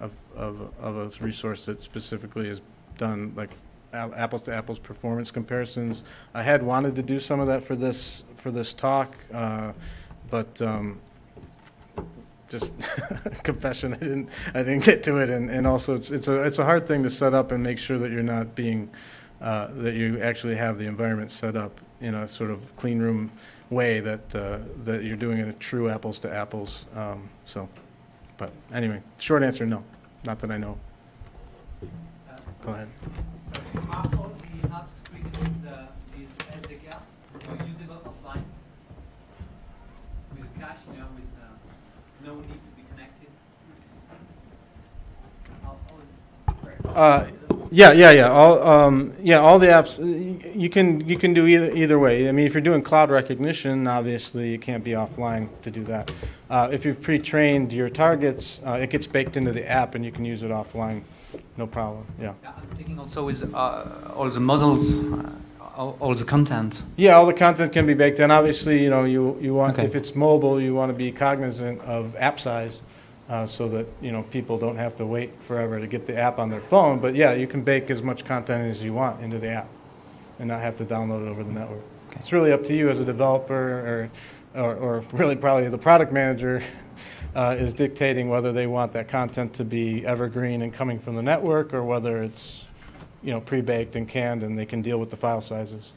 of, of of a resource that specifically has done like apples to apples performance comparisons. I had wanted to do some of that for this for this talk, uh, but um, just confession, I didn't I didn't get to it, and, and also it's it's a it's a hard thing to set up and make sure that you're not being uh, that you actually have the environment set up in a sort of clean room way that uh, that you're doing it a true apples to apples. Um, so, but anyway, short answer, no, not that I know. Uh, Go ahead. So half of the hub screen is uh, is SDK, uh, usable offline with a cache, you know, with uh, no need to be connected. How, how is Uh, Yeah, yeah, yeah. All, um, yeah, all the apps. y- You can you can do either either way. I mean, if you're doing cloud recognition, obviously you can't be offline to do that. Uh, if you've pre-trained your targets, uh, it gets baked into the app, and you can use it offline, no problem. Yeah. Yeah, I'm speaking also with uh, all the models, uh, all, all the content. Yeah, all the content can be baked in. Obviously, you know, you, you want, Okay. if it's mobile, you want to be cognizant of app size, uh, so that, you know, people don't have to wait forever to get the app on their phone. But yeah, you can bake as much content as you want into the app and not have to download it over the network. It's really up to you as a developer or, or, or really probably the product manager uh, is dictating whether they want that content to be evergreen and coming from the network or whether it's, you know, pre-baked and canned and they can deal with the file sizes.